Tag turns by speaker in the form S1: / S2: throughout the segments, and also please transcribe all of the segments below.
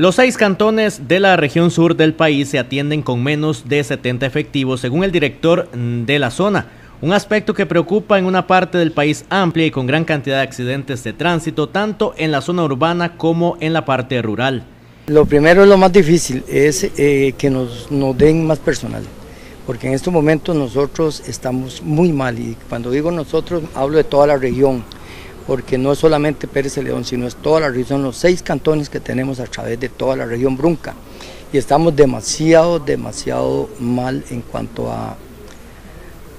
S1: Los seis cantones de la región sur del país se atienden con menos de 70 efectivos, según el director de la zona. Un aspecto que preocupa en una parte del país amplia y con gran cantidad de accidentes de tránsito, tanto en la zona urbana como en la parte rural.
S2: Lo primero, lo más difícil, es eh, que nos, nos den más personal, porque en estos momentos nosotros estamos muy mal y cuando digo nosotros hablo de toda la región porque no es solamente Pérez León, sino es toda la región, los seis cantones que tenemos a través de toda la región Brunca. Y estamos demasiado, demasiado mal en cuanto a,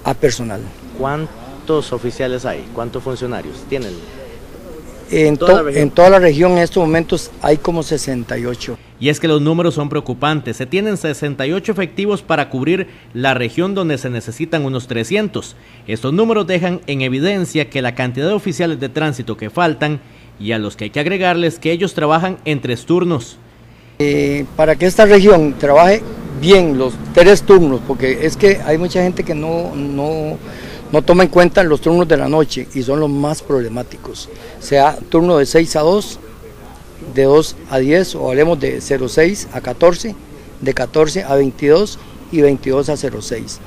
S2: a personal.
S1: ¿Cuántos oficiales hay? ¿Cuántos funcionarios tienen?
S2: En, toda la región en estos momentos hay como 68.
S1: Y es que los números son preocupantes. Se tienen 68 efectivos para cubrir la región donde se necesitan unos 300. Estos números dejan en evidencia que la cantidad de oficiales de tránsito que faltan y a los que hay que agregarles que ellos trabajan en tres turnos.
S2: Eh, para que esta región trabaje bien los tres turnos, porque es que hay mucha gente que no, no no toma en cuenta los turnos de la noche y son los más problemáticos. Sea turno de 6 a 2, de 2 a 10 o hablemos de 06 a 14, de 14 a 22 y 22 a 06.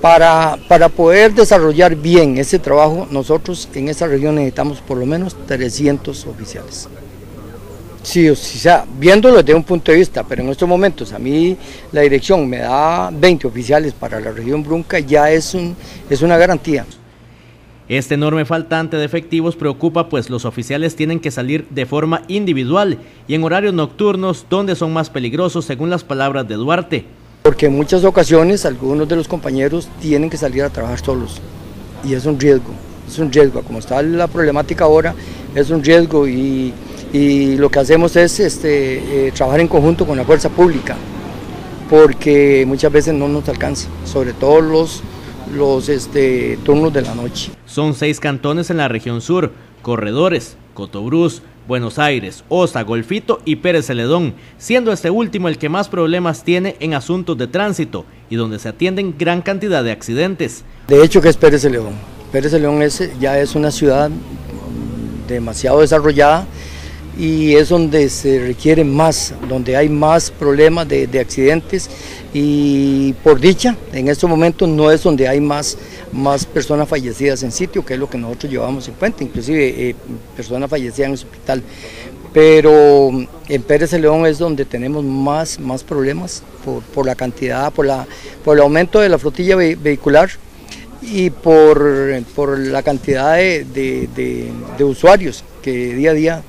S2: Para, para poder desarrollar bien ese trabajo, nosotros en esta región necesitamos por lo menos 300 oficiales. Sí, o sea, viéndolo desde un punto de vista, pero en estos momentos a mí la dirección me da 20 oficiales para la región Brunca, ya es, un, es una garantía.
S1: Este enorme faltante de efectivos preocupa pues los oficiales tienen que salir de forma individual y en horarios nocturnos donde son más peligrosos según las palabras de Duarte.
S2: Porque en muchas ocasiones algunos de los compañeros tienen que salir a trabajar solos y es un riesgo, es un riesgo, como está la problemática ahora, es un riesgo y y lo que hacemos es este, eh, trabajar en conjunto con la fuerza pública, porque muchas veces no nos alcanza, sobre todo los, los este, turnos de la noche.
S1: Son seis cantones en la región sur, Corredores, Cotobruz, Buenos Aires, Osa, Golfito y Pérez Celedón, siendo este último el que más problemas tiene en asuntos de tránsito y donde se atienden gran cantidad de accidentes.
S2: De hecho que es Pérez Celedón. Pérez Celedón es, ya es una ciudad demasiado desarrollada y es donde se requiere más, donde hay más problemas de, accidentes y por dicha, en estos momentos no es donde hay más, más personas fallecidas en sitio, que es lo que nosotros llevamos en cuenta, inclusive eh, personas fallecidas en el hospital. Pero en Pérez de León es donde tenemos más, más problemas por, la cantidad, por, la, por el aumento de la flotilla vehicular y por, por la cantidad de usuarios que día a día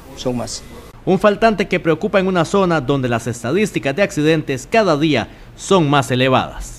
S1: Un faltante que preocupa en una zona donde las estadísticas de accidentes cada día son más elevadas.